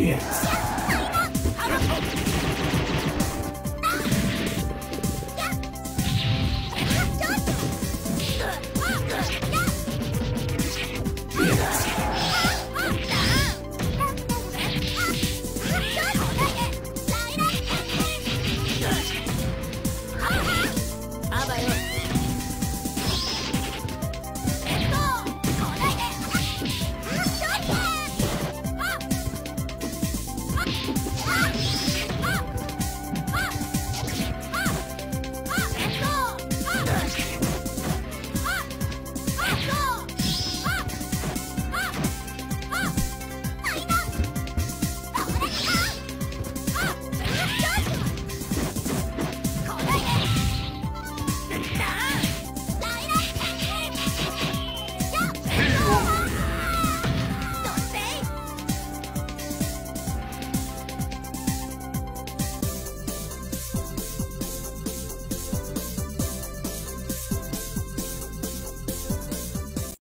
Yes.